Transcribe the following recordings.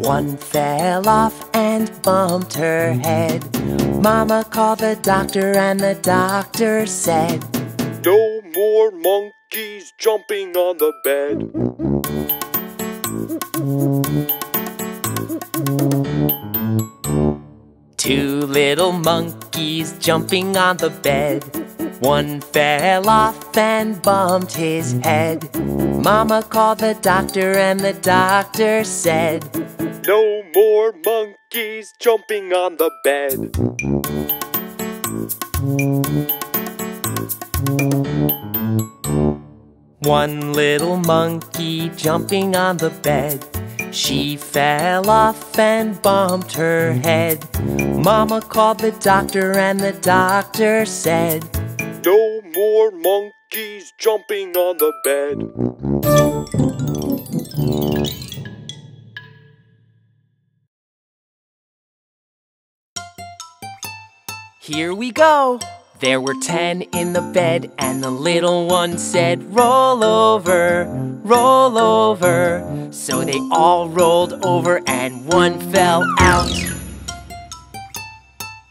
One fell off and bumped her head. Mama called the doctor, and the doctor said, No more monkeys jumping on the bed. Two little monkeys jumping on the bed. One fell off and bumped his head. Mama called the doctor, and the doctor said, No more monkeys jumping on the bed. One little monkey jumping on the bed. She fell off and bumped her head. Mama called the doctor, and the doctor said, No more monkeys jumping on the bed. Here we go! There were ten in the bed, and the little one said, Roll over, roll over. So they all rolled over, and one fell out.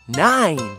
Nine!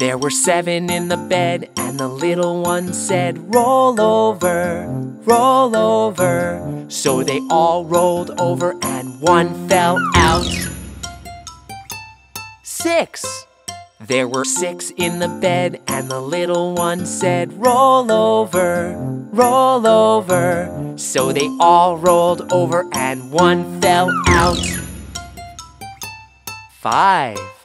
There were seven in the bed, and the little one said, Roll over, roll over. So they all rolled over, and one fell out. Six! There were six in the bed, and the little one said, Roll over, roll over. So they all rolled over, and one fell out. Five.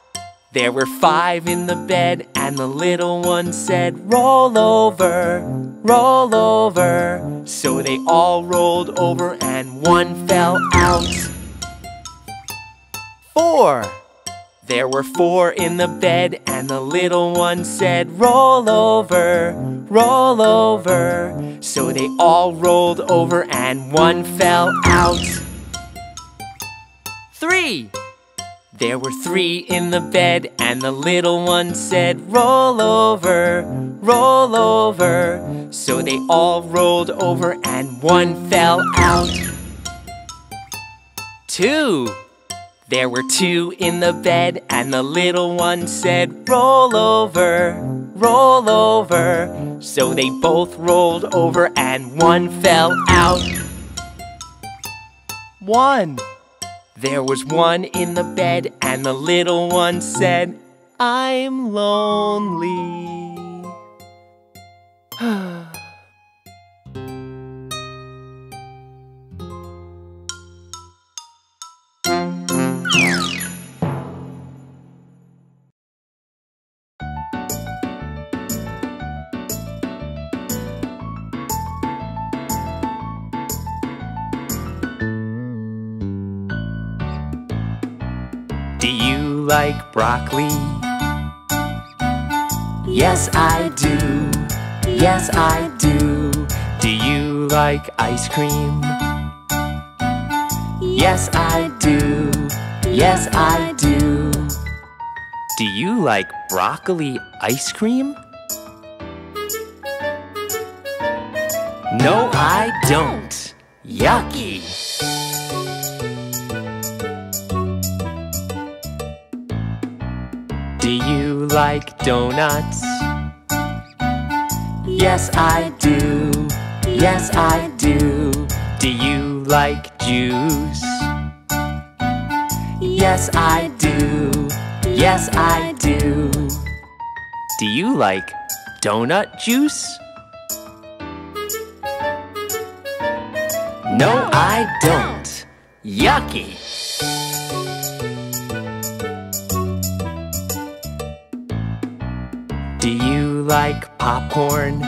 There were five in the bed, and the little one said, Roll over, roll over. So they all rolled over, and one fell out. Four. There were four in the bed, and the little one said, Roll over, roll over. So they all rolled over, and one fell out. Three. There were three in the bed, and the little one said, Roll over, roll over. So they all rolled over, and one fell out. Two. There were two in the bed, and the little one said, Roll over, roll over. So they both rolled over, and one fell out. One. There was one in the bed, and the little one said, I'm lonely. Yes, I do. Yes, I do. Do you like ice cream? Yes, I do. Yes, I do. Do you like broccoli ice cream? No, I don't. Yucky. Do you like donuts? Yes, I do. Yes, I do. Do you like juice? Yes, I do. Yes, I do. Do you like donut juice? No, I don't. Yucky. Popcorn?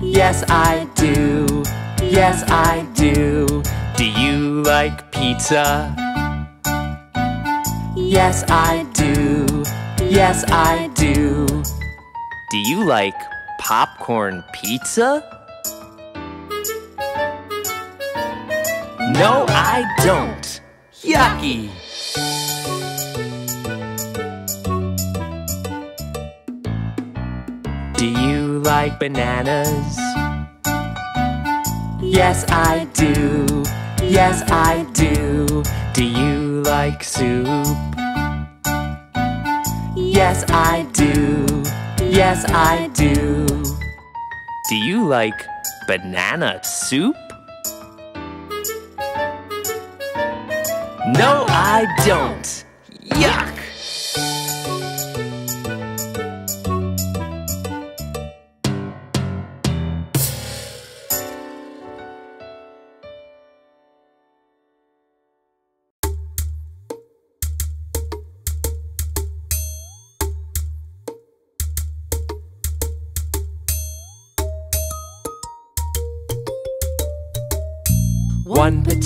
Yes, I do. Yes, I do. Do you like pizza? Yes, I do. Yes, I do. Do you like popcorn pizza? No, I don't. Yucky. Do you like bananas? Yes, I do. Yes, I do. Do you like soup? Yes, I do. Yes, I do. Do you like banana soup? No, I don't.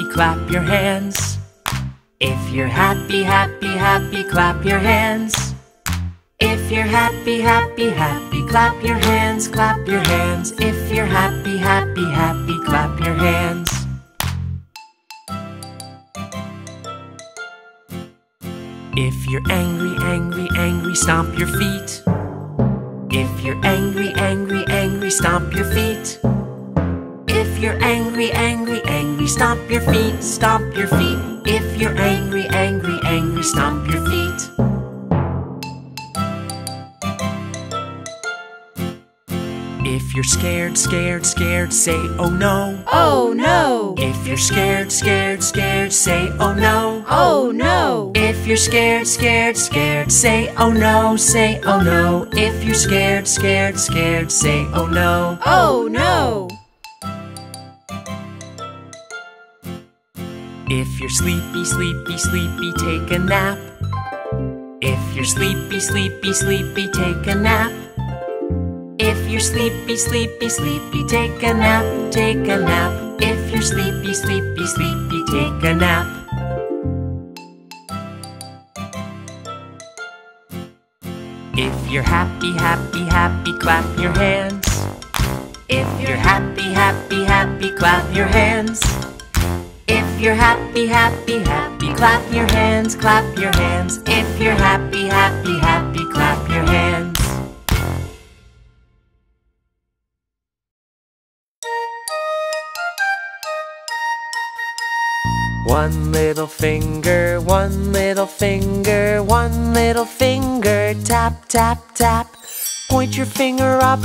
Happy, clap your hands. If you're happy, happy, happy, clap your hands. If you're happy, happy, happy, clap your hands, clap your hands. If you're happy, happy, happy, clap your hands. If you're angry, angry, angry, stomp your feet. If you're angry, angry, angry, stomp your feet. If you're angry, angry, stomp your feet, stomp your feet. If you're angry, angry, angry, stomp your feet. If you're scared, scared, scared, say oh no. Oh no! If you're scared, scared, scared, say oh no. Oh no! If you're scared, scared, scared, say oh no, say oh no. If you're scared, scared, scared, say oh no. Oh no! If you're sleepy, sleepy, sleepy, take a nap. If you're sleepy, sleepy, sleepy, take a nap. If you're sleepy, sleepy, sleepy, take a nap, take a nap. If you're sleepy, sleepy, sleepy, take a nap. If you're happy, happy, happy, clap your hands. If you're happy, happy, happy, clap your hands. If you're happy, happy, happy, clap your hands, clap your hands. If you're happy, happy, happy, clap your hands. One little finger, one little finger, one little finger, tap, tap, tap. Point your finger up,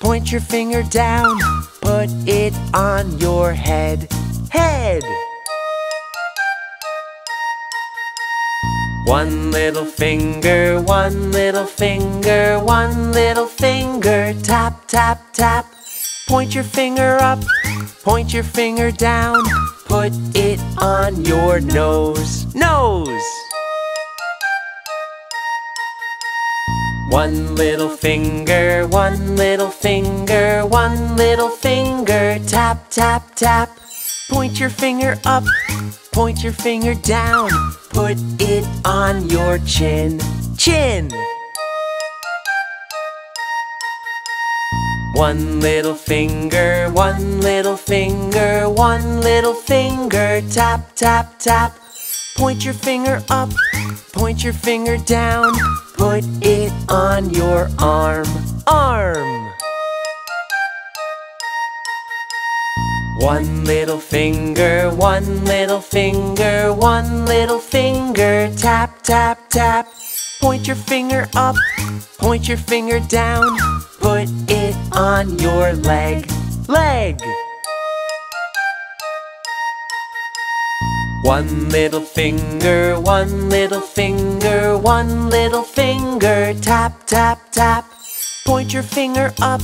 point your finger down, put it on your head, head. One little finger, one little finger, one little finger, tap, tap, tap. Point your finger up, point your finger down, put it on your nose, nose. One little finger, one little finger, one little finger, tap, tap, tap. Point your finger up, point your finger down, put it on your chin, chin. One little finger, one little finger, one little finger, tap, tap, tap. Point your finger up, point your finger down, put it on your arm, arm. One little finger, one little finger, one little finger, tap, tap, tap. Point your finger up, point your finger down, put it on your leg, leg. One little finger, one little finger, one little finger, tap, tap, tap. Point your finger up,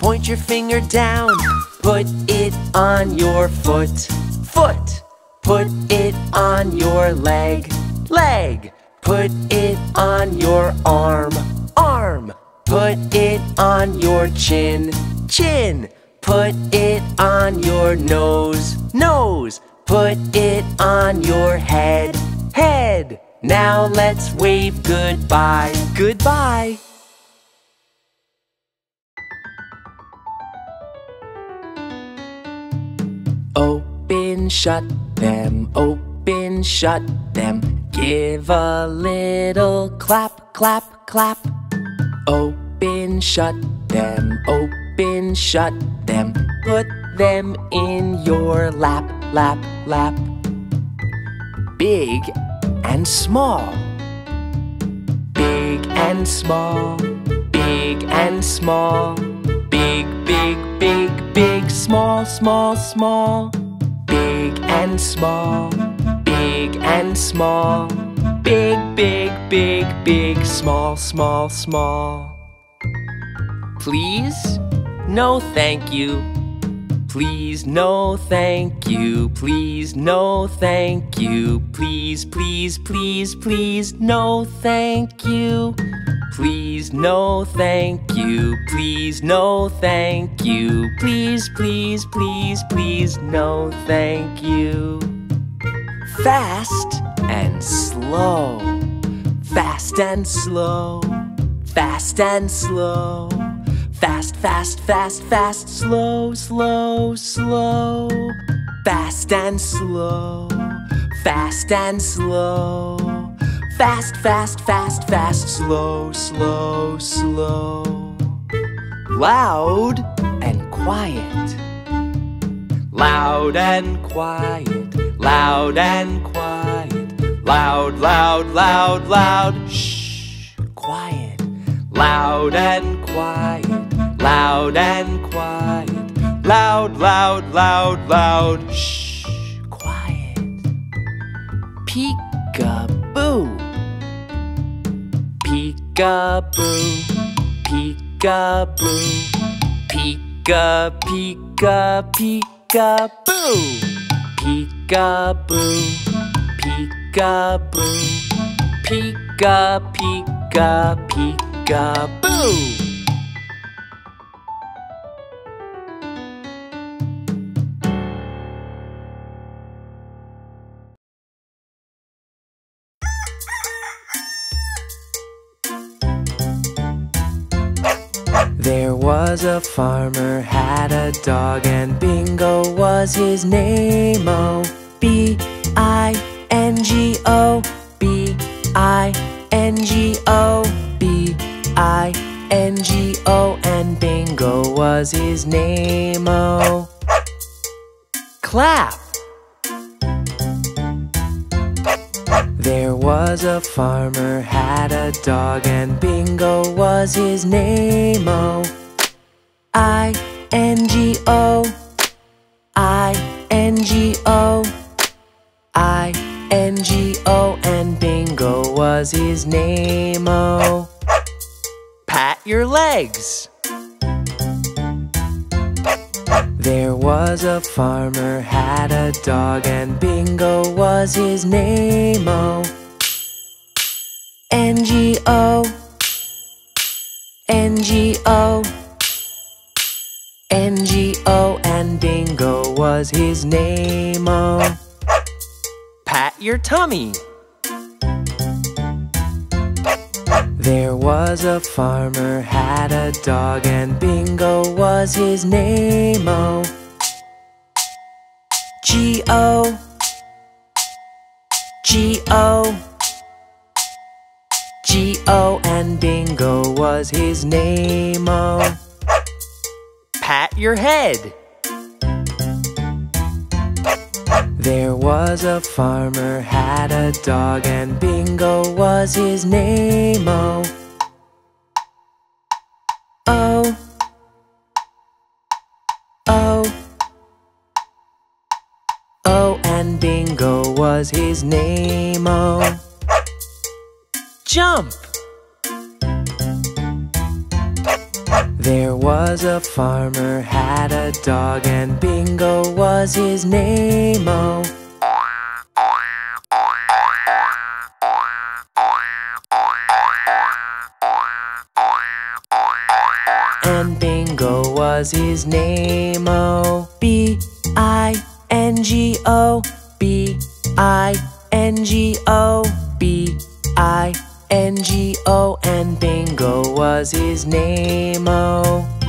point your finger down, put it on your foot, foot. Put it on your leg, leg. Put it on your arm, arm. Put it on your chin, chin. Put it on your nose, nose. Put it on your head, head. Now let's wave goodbye, goodbye. Shut them, open, shut them. Give a little clap, clap, clap. Open, shut them, open, shut them. Put them in your lap, lap, lap. Big and small. Big and small, big and small. Big, big, big, big, small, small, small. Big and small, big and small. Big, big, big, big, small, small, small. Please? No, thank you. Please, no, thank you. Please, no, thank you. Please, please, please, please, no, thank you. Please, no, thank you. Please, no, thank you. Please, please, please, please, no, thank you. Fast and slow. Fast and slow. Fast and slow. Fast, fast, fast, fast, slow, slow, slow. Fast and slow. Fast and slow. Fast, fast, fast, fast, slow, slow, slow. Loud and quiet. Loud and quiet. Loud and quiet. Loud, loud, loud, loud. Shh. Quiet. Loud and quiet. Loud and quiet. Loud, loud, loud, loud. Shh. Quiet. Peekaboo. Peekaboo. Peekaboo. Peeka, peeka, peekaboo. Peekaboo. Peekaboo. Peeka, peeka, peekaboo. Was a farmer, had a dog, and Bingo was his name. Oh, B I N G O, B I N G O, B I N G O, and Bingo was his name. Oh, clap, There was a farmer, had a dog, and Bingo was his name. Oh, I N G O, I N G O, I N G O, and Bingo was his name. Oh, pat your legs. There was a farmer, had a dog, and Bingo was his name. Oh, N G O, N G O, N G O, and Bingo was his name -o. pat your tummy. There was a farmer, had a dog, and Bingo was his name. O, G O, G O, and Bingo was his name. Your head. There was a farmer, had a dog, and Bingo was his name. Oh, oh, oh, oh, and Bingo was his name. Oh, jump. There was a farmer, had a dog, and Bingo was his name. Oh, and Bingo was his name. Oh, B I N G O, B I N G O, B I N G O, and Bingo was his name. Oh.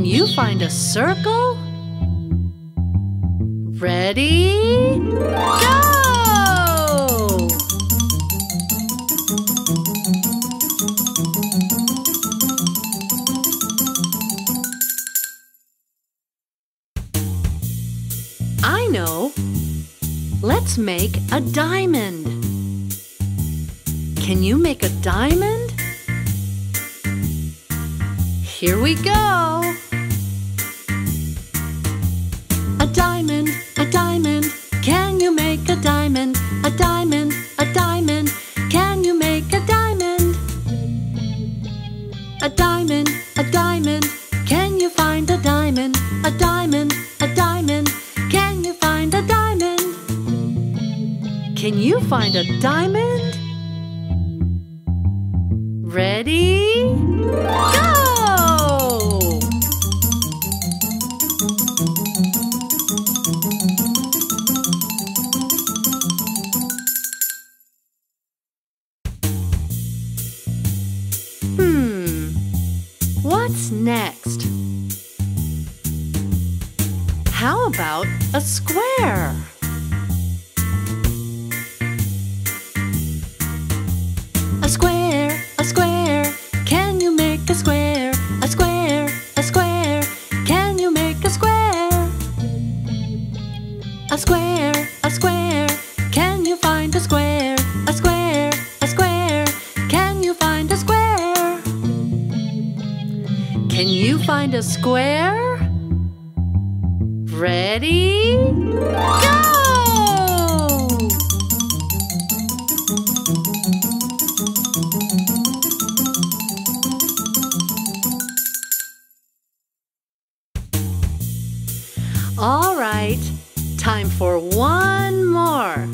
Can you find a circle? Ready? Go! I know. Let's make a diamond. Can you make a diamond? Here we go. Diamond? A diamond, a diamond. Can you make a diamond? A diamond, a diamond. Can you find a diamond? A diamond, a diamond. Can you find a diamond? Can you find a diamond? All right, time for one more.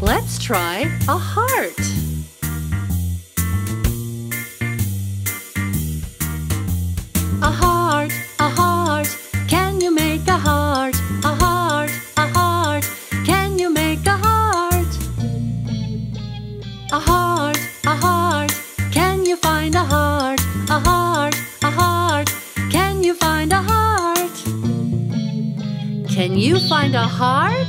Let's try a heart. You find a heart?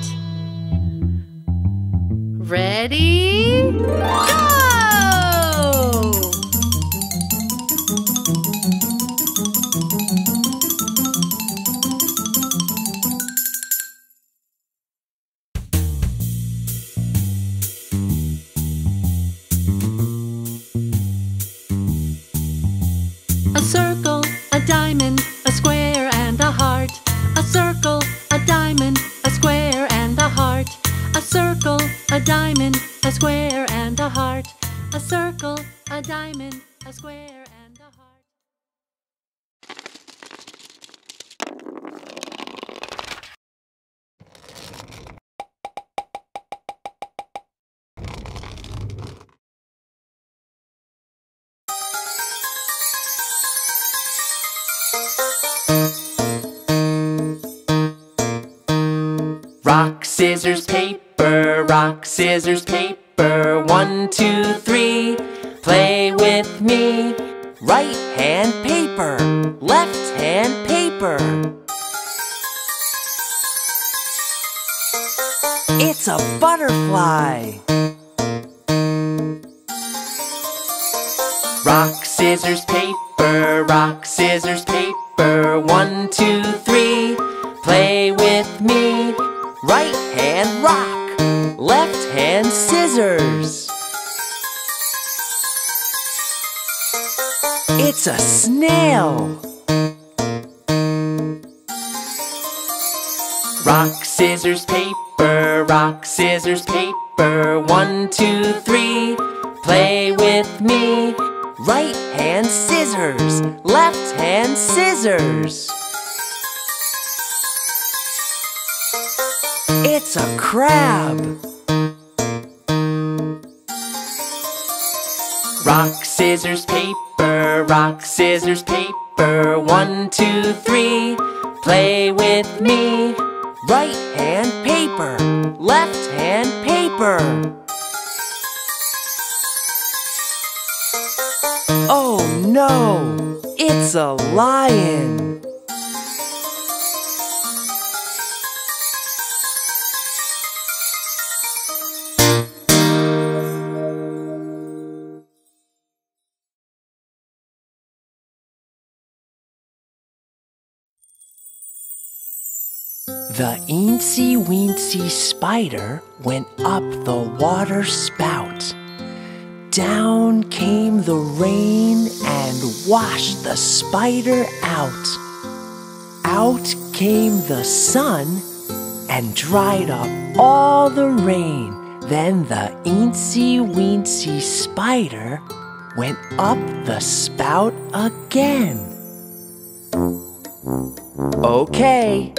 Ready? Go! Scissors, paper. One, two, three. Play with me. Right hand paper, left hand paper. It's a butterfly. Rock, scissors, paper, rock, scissors, paper. One, two, three. Play with me. Right hand rock, scissors. It's a snail. Rock, scissors, paper, rock, scissors, paper. One, two, three. Play with me. Right hand scissors, left hand scissors. It's a crab. Scissors, paper, rock, scissors, paper. One, two, three. Play with me. Right hand paper, left hand paper. Oh no, it's a lion. The eensy weensy spider went up the water spout. Down came the rain and washed the spider out. Out came the sun and dried up all the rain. Then the eensy weensy spider went up the spout again. Okay,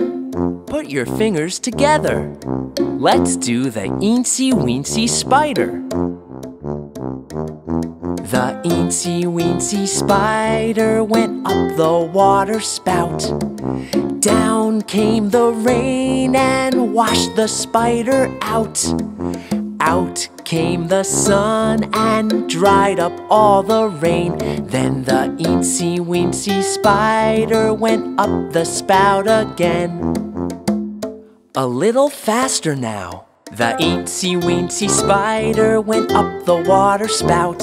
put your fingers together. Let's do the eensy weensy spider. The eensy weensy spider went up the water spout. Down came the rain and washed the spider out. Out came the sun and dried up all the rain. Then the eensy weensy spider went up the spout again. A little faster now. The eensy weensy spider went up the water spout.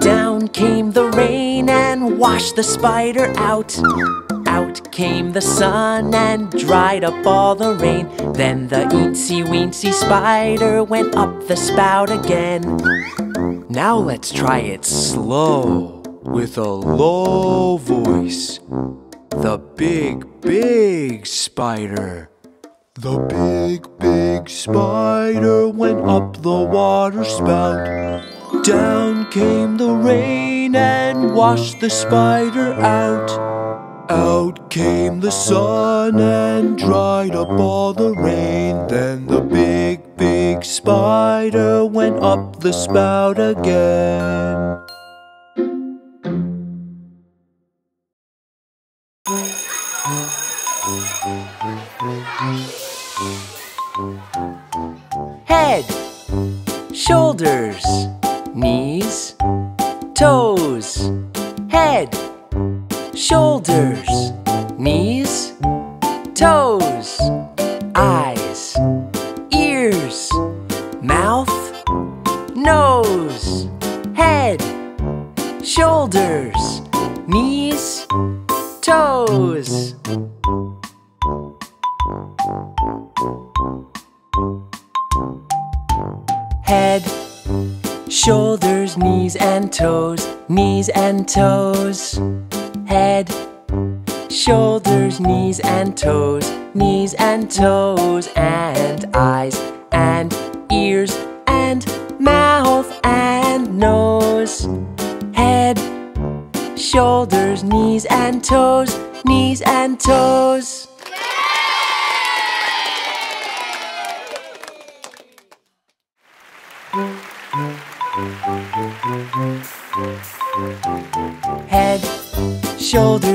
Down came the rain and washed the spider out. Out came the sun and dried up all the rain. Then the eensy weensy spider went up the spout again. Now let's try it slow with a low voice. The big, big spider. The big, big spider went up the water spout. Down came the rain and washed the spider out. Out came the sun and dried up all the rain. Then the big, big spider went up the spout again. Head, shoulders, knees, toes. Head, shoulders, knees, toes. Eyes, ears, mouth, nose. Head, shoulders, knees, toes. Head, shoulders, knees and toes, knees and toes. Head, shoulders, knees and toes, knees and toes, and eyes and ears and mouth and nose. Head, shoulders, knees and toes, knees and toes.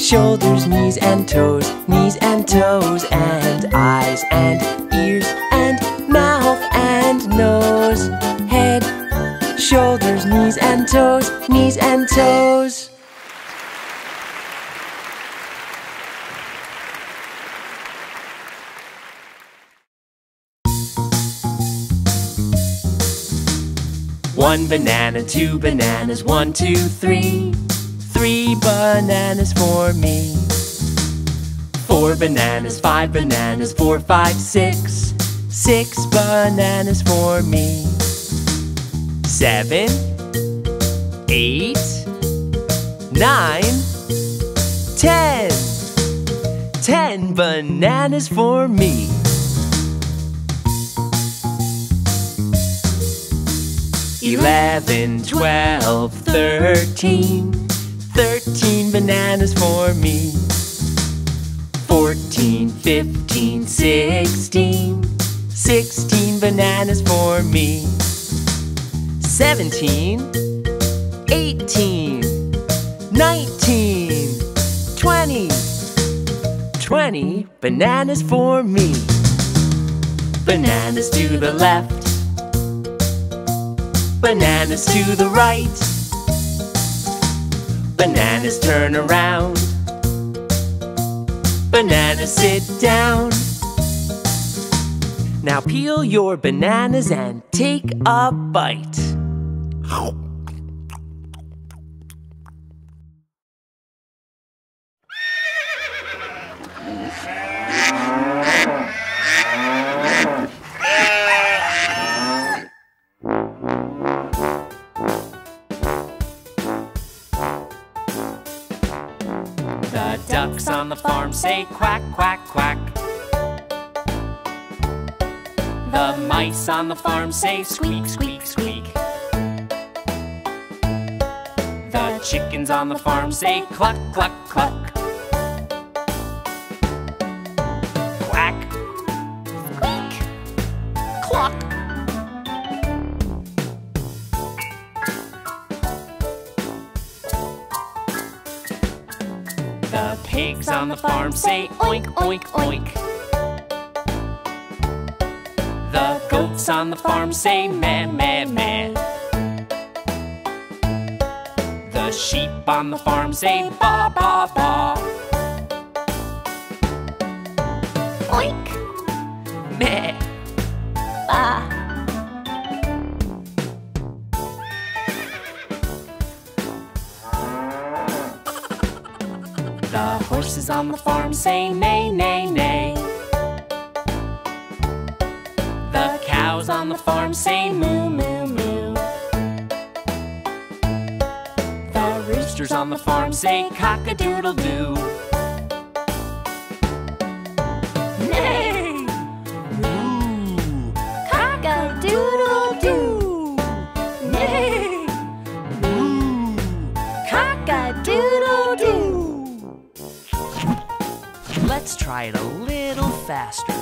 shoulders, knees and toes, knees and toes, and eyes and ears and mouth and nose. Head, shoulders, knees and toes, knees and toes. One banana, two bananas, one, two, three. Three bananas for me. Four bananas, five bananas, four, five, six. Six bananas for me. Seven, eight, nine, ten. Ten bananas for me. Eleven, twelve, thirteen. Thirteen bananas for me. Fourteen, fifteen, sixteen. Sixteen bananas for me. Seventeen, eighteen, nineteen, twenty. Twenty bananas for me. Bananas to the left Bananas to the right. Bananas turn around. Bananas sit down. Now peel your bananas and take a bite. On the farm say squeak, squeak, squeak. The chickens on the farm say cluck, cluck, cluck. Quack, cluck. The pigs on the farm say oink, oink, oink. Goats on the farm say meh, meh, meh. The sheep on the farm say ba, ba, ba. Oink, meh, ba. The horses on the farm say neigh, roosters on the farm say cock-a-doodle-doo. Moo! Cock-a-doodle-doo. Moo! Cock-a-doodle-doo. Let's try it a little faster.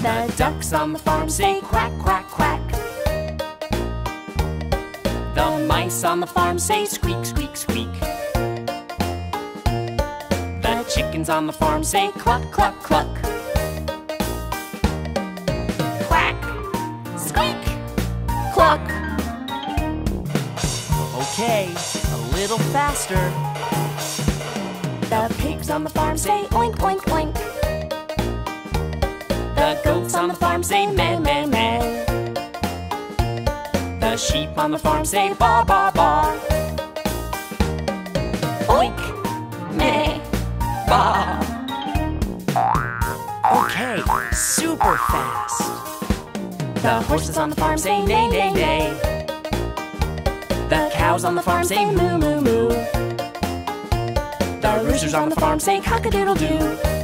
The ducks on the farm say quack, quack, mice on the farm say squeak, squeak, squeak. The chickens on the farm say cluck, cluck, cluck. Quack, squeak, cluck. Okay, a little faster. The pigs on the farm say oink, oink, oink. The goats on the farm say meh, meh, sheep on the farm say ba, ba, ba. Oink, meh, Ba. Okay, super fast. The horses on the farm say neigh, neigh, neigh. The cows on the farm say moo, moo, moo. The roosters on the farm say cock-a-doodle-doo.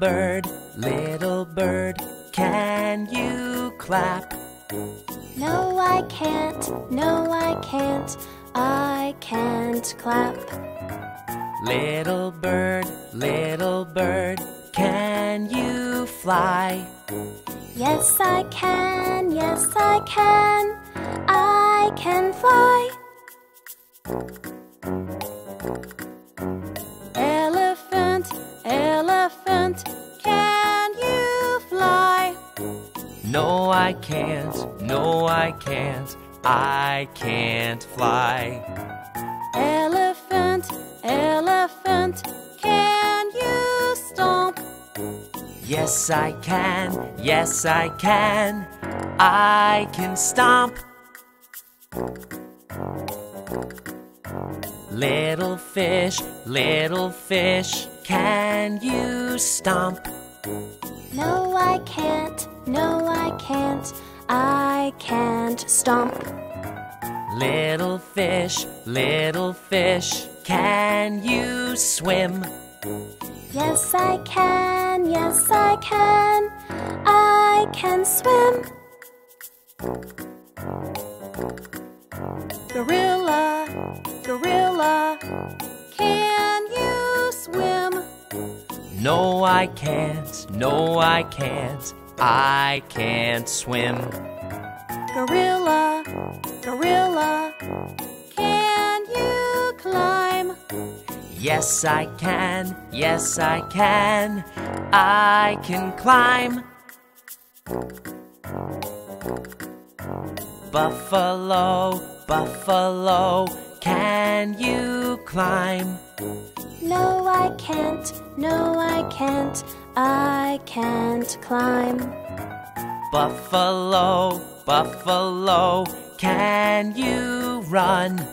Bird, little bird, can you clap? No, I can't. No, I can't. I can't clap. Little bird, little bird, can you fly? Yes, I can. Yes, I can. I can fly. I can't, no, I can't, I can't fly. Elephant, elephant, can you stomp? Yes, I can, yes, I can, I can stomp. Little fish, little fish, can you stomp? No, I can't. No, I can't. I can't stomp. Little fish, little fish, can you swim? Yes, I can. Yes, I can. I can swim. Gorilla, gorilla, can you swim? No, I can't. No, I can't. I can't swim. Gorilla, gorilla, can you climb? Yes, I can. Yes, I can. I can climb. Buffalo, buffalo, can you climb? No, I can't. No, I can't. I can't climb. Buffalo, buffalo, can you run?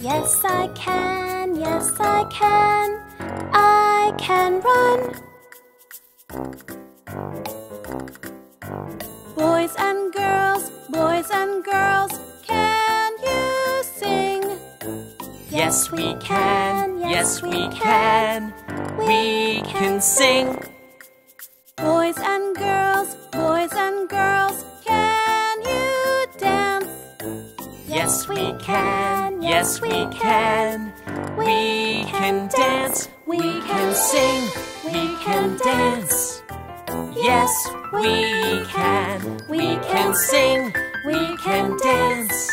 Yes, I can. Yes, I can. I can run. Boys and girls, boys and girls, can you sing? Yes, we can. Yes, we can. We can sing. Boys and girls, boys and girls, can you dance? Yes, we can. Yes, we can. We can dance. We can sing. We can dance. Yes, we can. We can sing. We can dance.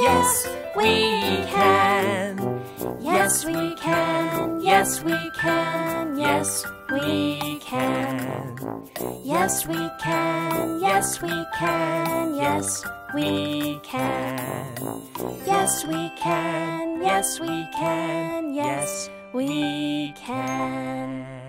Yes, we can. Yes, we can. Yes, we can. Yes, we can. Yes, we can. Yes, we can. Yes, we can. Yes, we can. Yes, we can. Yes, we can.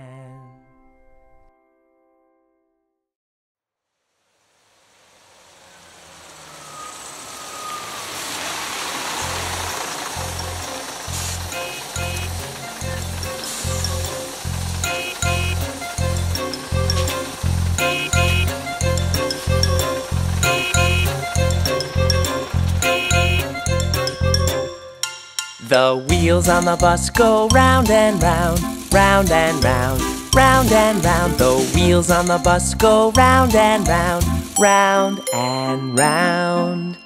The wheels on the bus go round and round, round and round, round and round. The wheels on the bus go round and round, round and round.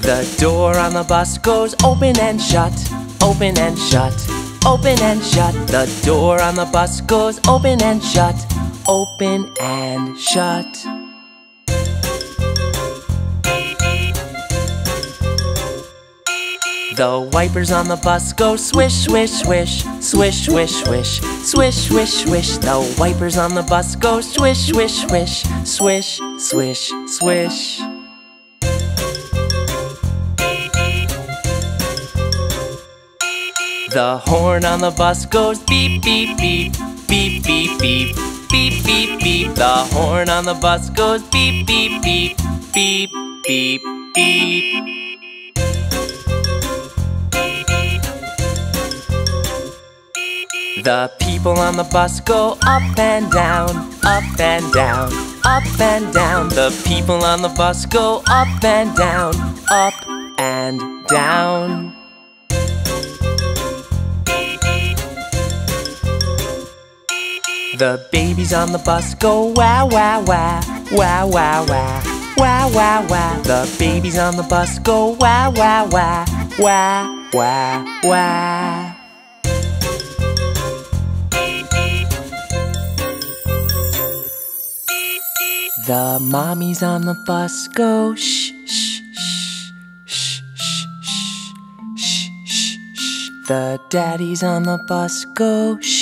The door on the bus goes open and shut, open and shut, open and shut. The door on the bus goes open and shut, open and shut. The wipers on the bus go swish, swish, swish, swish, swish, swish, swish, swish, swish. The wipers on the bus go swish, swish, swish, swish, swish, swish. The horn on the bus goes beep, beep, beep, beep, beep, beep, beep, beep, beep. The horn on the bus goes beep, beep, beep, beep, beep, beep. The people on the bus go up and down, up and down, up and down. The people on the bus go up and down, up and down. The babies on the bus go wow, wow, wow, wow, wow, wow. Wow, wow, wow. The babies on the bus go wow, wow, wow, wow, wow, wow. The mommies on the bus go shh, shh, shh, shh, shh, shh, shh, shh. The daddies on the bus go shh.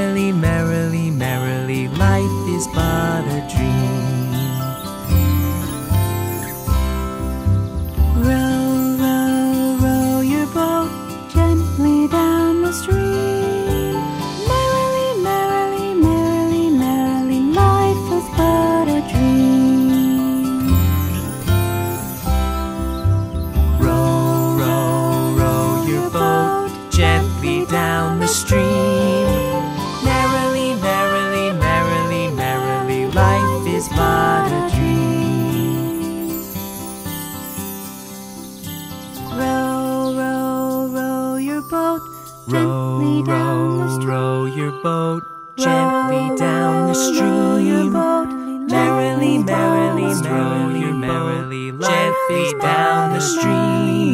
down the stream.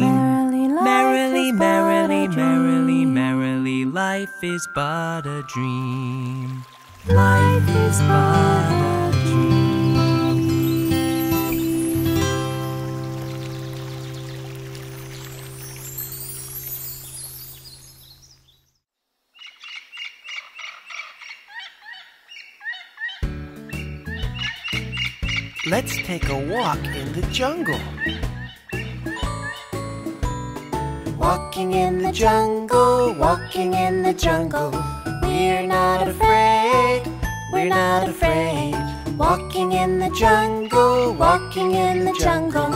Merrily, merrily, merrily, merrily, life is but a dream. Life is but a dream. Let's take a walk in the jungle. Walking in the jungle, walking in the jungle. We're not afraid, we're not afraid. Walking in the jungle, walking in the jungle.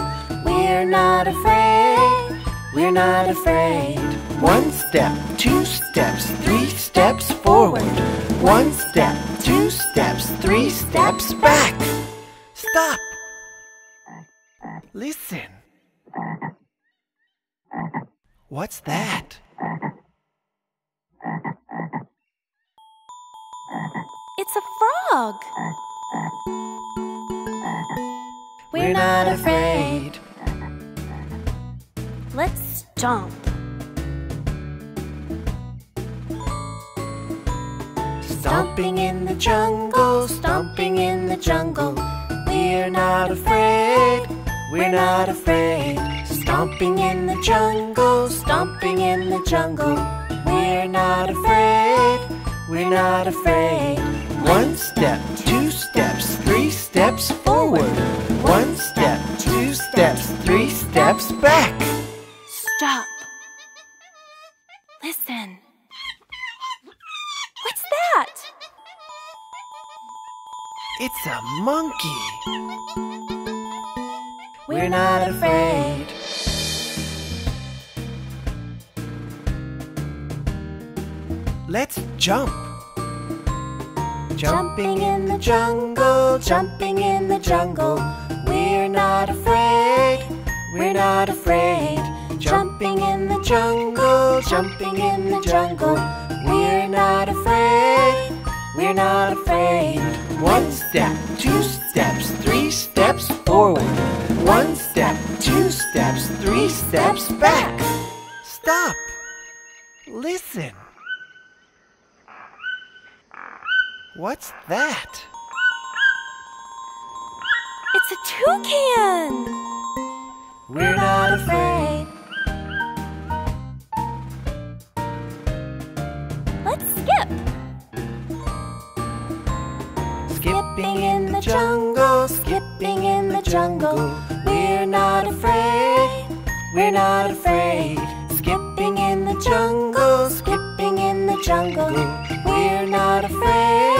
We're not afraid, we're not afraid. One step, two steps, three steps forward. One step, two steps, three steps back. Stop! Listen. What's that? It's a frog. We're not afraid. Let's jump. Stomping in the jungle, stomping in the jungle. We're not afraid, we're not afraid. Stomping in the jungle, stomping in the jungle. We're not afraid, we're not afraid. One step, two steps, three steps forward. One step, two steps, three steps back. Stop. Listen. What's that? It's a monkey. We're not afraid. Let's jump. Jumping in the jungle, jumping in the jungle. We're not afraid, we're not afraid. Jumping in the jungle, jumping in the jungle. We're not afraid, we're not afraid. One step, two steps, three steps forward. One step, two steps, three steps back. Stop. Listen. What's that? It's a toucan. We're not afraid. Let's skip. Skipping in the jungle, skipping in the jungle. We're not afraid, we're not afraid. Skipping in the jungle, skipping in the jungle. We're not afraid,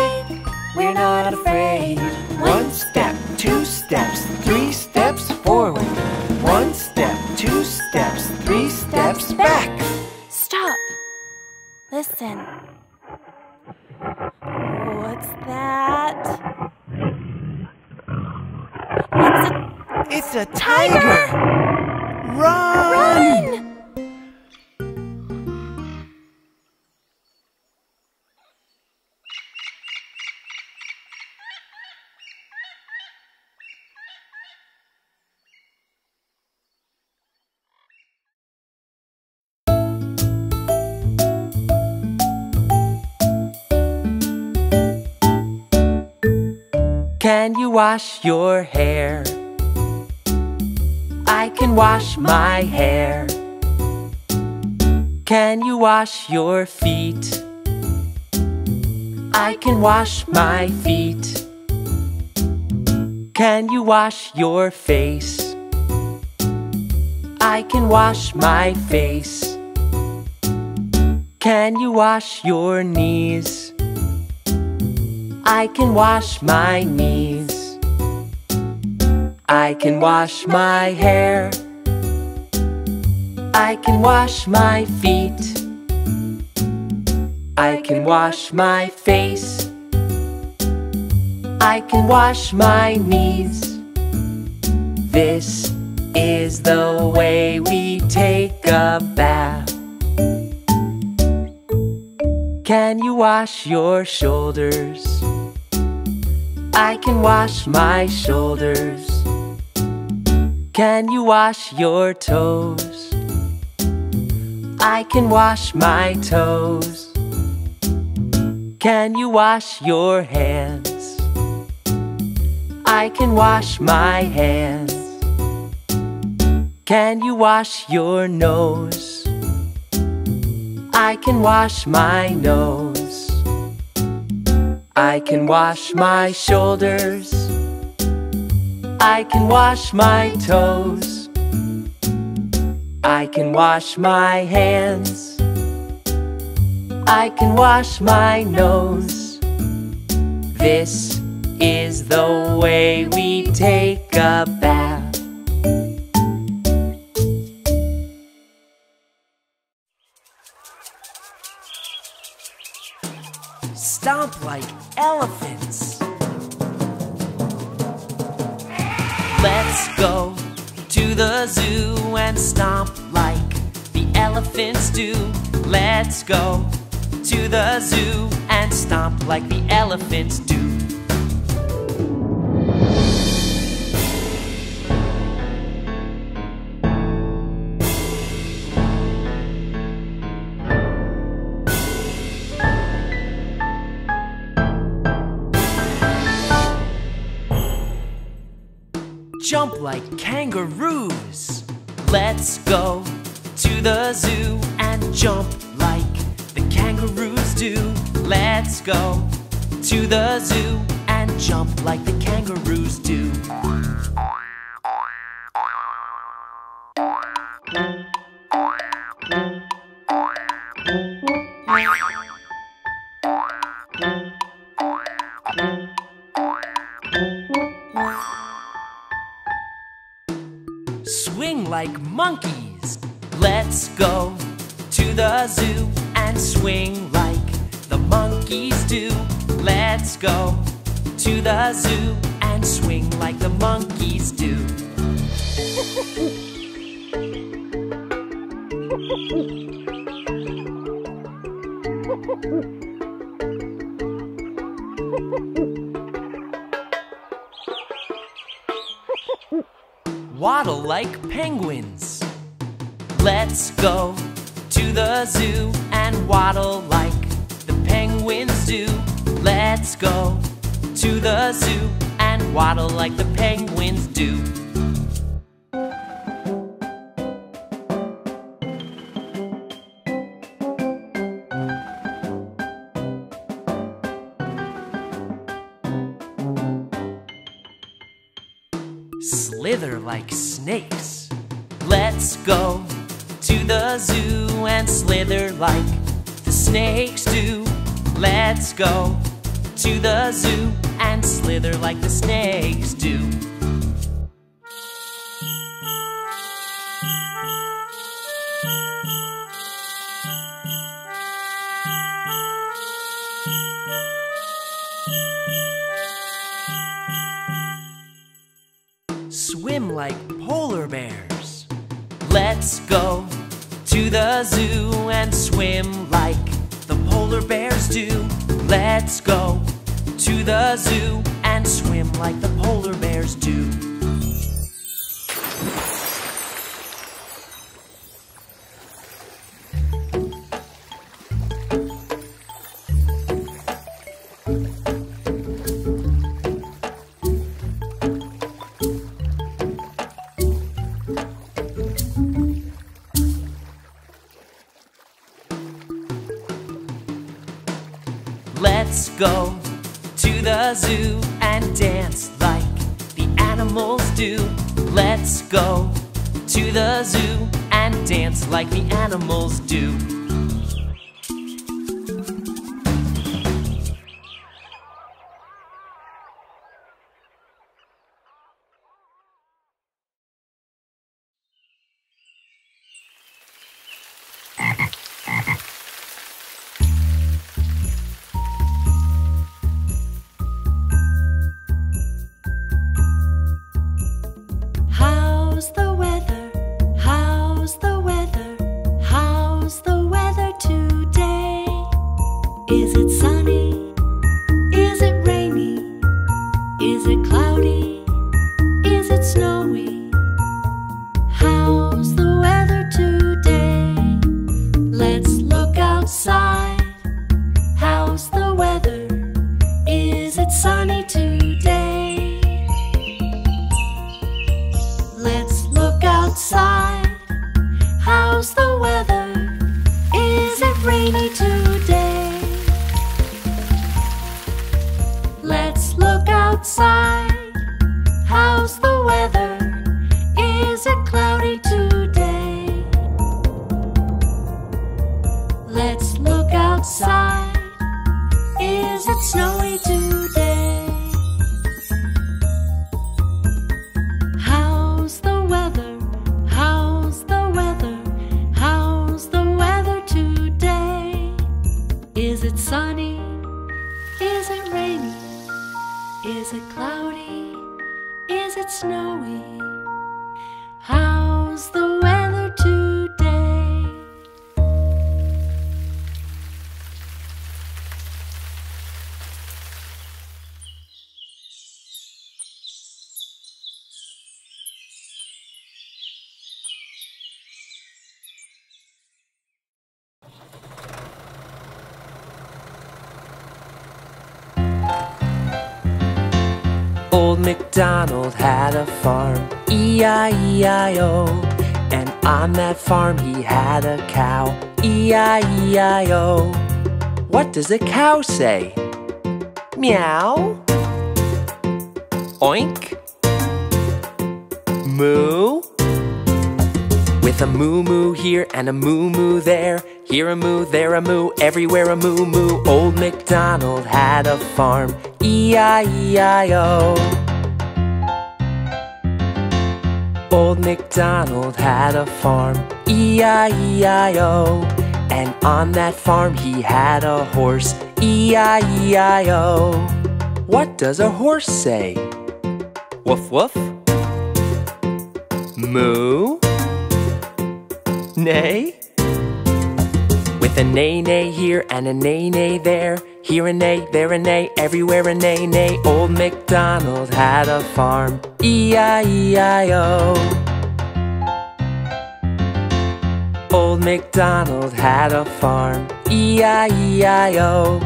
we're not afraid. One step, two steps, three steps forward. One step, two steps, three steps back. Stop. Listen. What's that? It's a It's a tiger! Run! run! Can you wash your hair? I can wash my hair. Can you wash your feet? I can wash my feet. Can you wash your face? I can wash my face. Can you wash your knees? I can wash my knees. I can wash my hair. I can wash my feet. I can wash my face. I can wash my knees. This is the way we take a bath. Can you wash your shoulders? I can wash my shoulders. Can you wash your toes? I can wash my toes. Can you wash your hands? I can wash my hands. Can you wash your nose? I can wash my nose. I can wash my shoulders. I can wash my toes. I can wash my hands. I can wash my nose. This is the way we take a bath. Stomp like elephants. Let's go to the zoo and stomp like the elephants do. Let's go to the zoo and stomp like the elephants do. Like kangaroos. Let's go to the zoo and jump like the kangaroos do. Let's go to the zoo and jump like the kangaroos do. Like monkeys. Let's go to the zoo and swing like the monkeys do. Let's go to the zoo and swing like the monkeys do. Waddle like penguins. Let's go to the zoo and waddle like the penguins do. Let's go to the zoo and waddle like the penguins do. Zoo and dance like the animals do. Let's go to the zoo and dance like the animals do. Is it snowy? How's the MacDonald had a farm, E-I-E-I-O. And on that farm he had a cow, E-I-E-I-O. What does a cow say? Meow. Oink. Moo. With a moo moo here and a moo moo there. Here a moo, there a moo, everywhere a moo moo. Old MacDonald had a farm, E-I-E-I-O. Old MacDonald had a farm, E-I-E-I-O. And on that farm he had a horse, E-I-E-I-O. What does a horse say? Woof woof. Moo. Nay. With a neigh neigh here and a neigh neigh there. Here a neigh, there a neigh, everywhere a neigh neigh. Old MacDonald had a farm, E-I-E-I-O. Old MacDonald had a farm, E-I-E-I-O.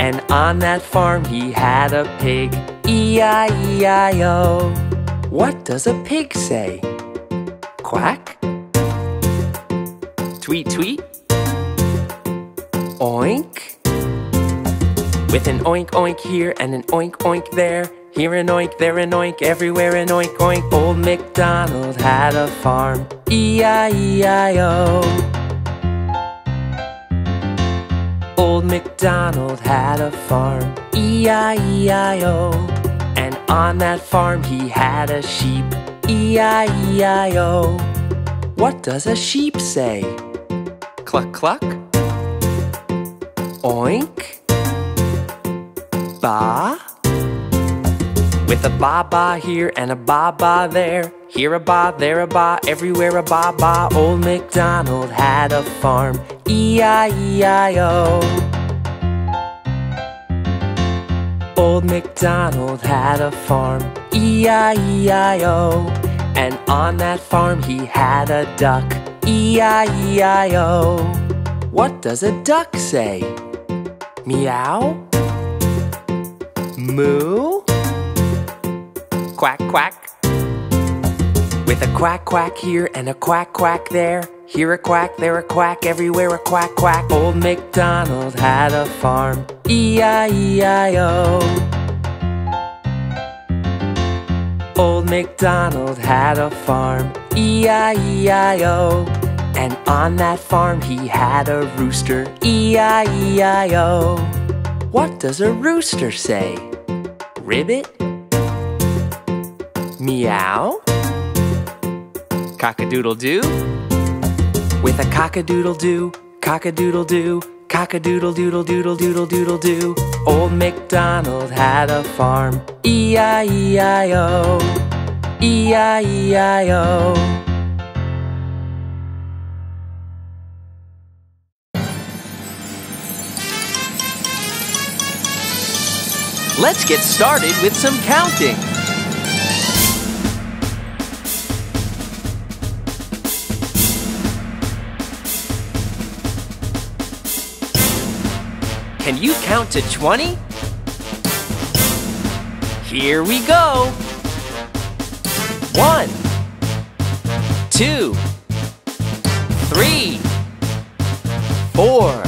And on that farm he had a pig, E-I-E-I-O. What does a pig say? Quack? Tweet tweet? Oink? With an oink oink here and an oink oink there. Here an oink, there an oink, everywhere an oink oink. Old MacDonald had a farm, E-I-E-I-O. Old MacDonald had a farm, E-I-E-I-O. And on that farm he had a sheep, E-I-E-I-O. What does a sheep say? Cluck cluck? Oink? Ba? With a ba ba here and a ba ba there. Here a ba, there a ba, everywhere a ba ba. Old MacDonald had a farm, E-I-E-I-O. Old MacDonald had a farm, E-I-E-I-O. And on that farm he had a duck, E-I-E-I-O. What does a duck say? Meow? Moo? Quack quack? With a quack quack here and a quack quack there. Here a quack, there a quack, everywhere a quack quack. Old MacDonald had a farm, E-I-E-I-O. Old MacDonald had a farm, E-I-E-I-O. And on that farm he had a rooster, E-I-E-I-O. What does a rooster say? Ribbit? Meow? Cock-a-doodle-doo? With a cock-a-doodle-doo, cock-a-doodle-doo, cock-a-doodle-doodle-doodle-doodle-doodle-doo. Old MacDonald had a farm, E-I-E-I-O, E-I-E-I-O. Let's get started with some counting. Can you count to 20? Here we go. One, two, three, four,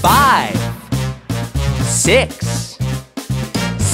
five, six,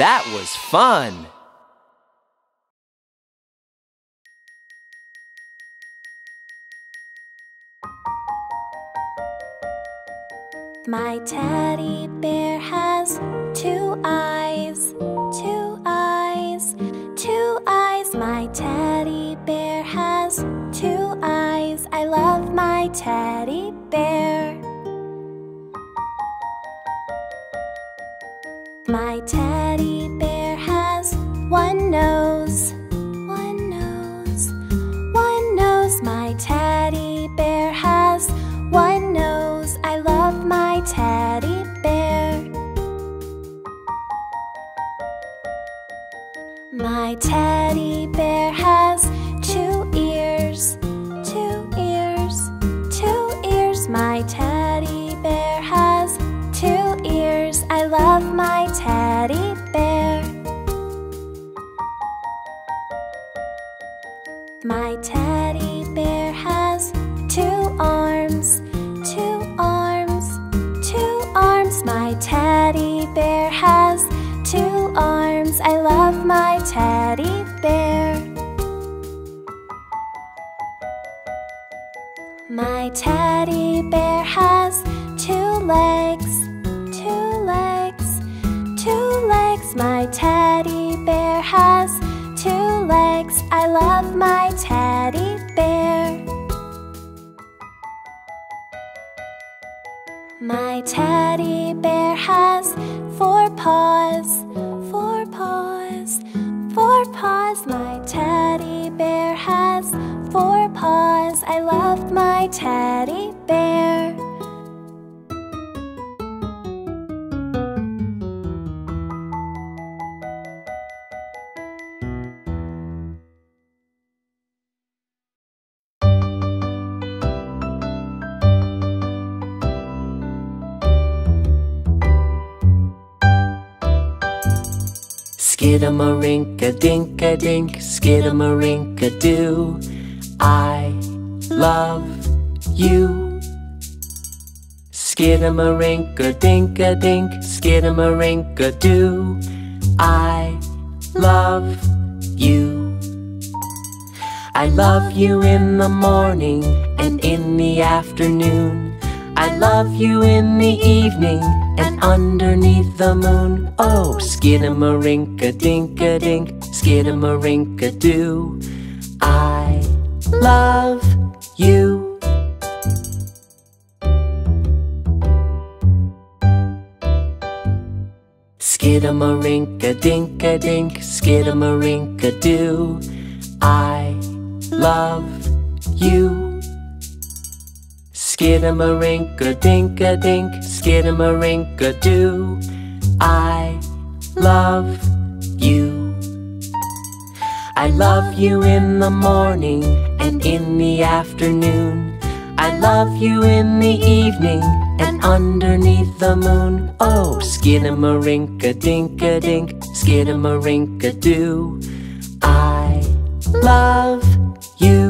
That was fun. My teddy bear has two eyes, two eyes, two eyes. My teddy bear has two eyes. I love my teddy bear. My teddy bear has one nose, one nose, one nose. My teddy bear has one nose. I love my teddy bear. My teddy bear has My teddy my teddy bear. Skidamarink-a-dink-a-dink, skidamarink-a-doo. I love you. Skidamarink-a-dink-a-dink, skidamarink-a-doo. I love you. I love you in the morning and in the afternoon. I love you in the evening and underneath the moon. Oh, skidamarink-a-dink-a-dink, skidamarink-a-doo. I love you. Skidamarinka-dink-a-dink, skidamarinka, do. I love you. Skidamarinka-dink-a-dink, skidamarinka, do. I love you. I love you in the morning and in the afternoon. I love you in the evening and underneath the moon. Oh, skidamarinka-dink-a-dink, skidamarinka, do. I love you.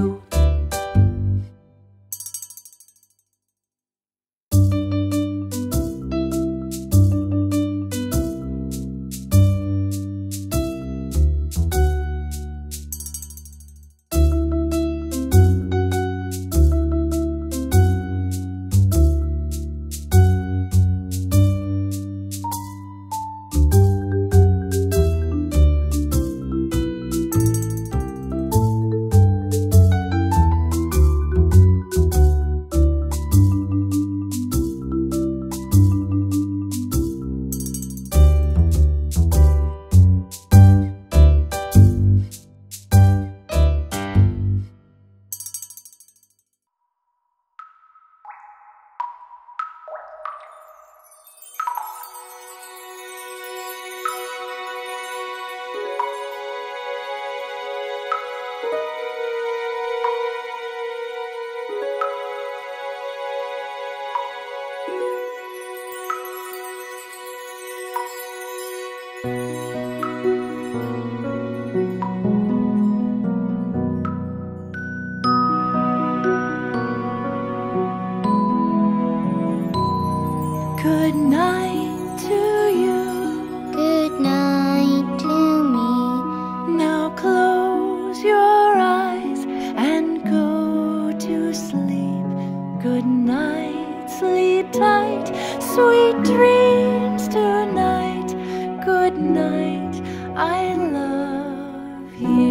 night I love you.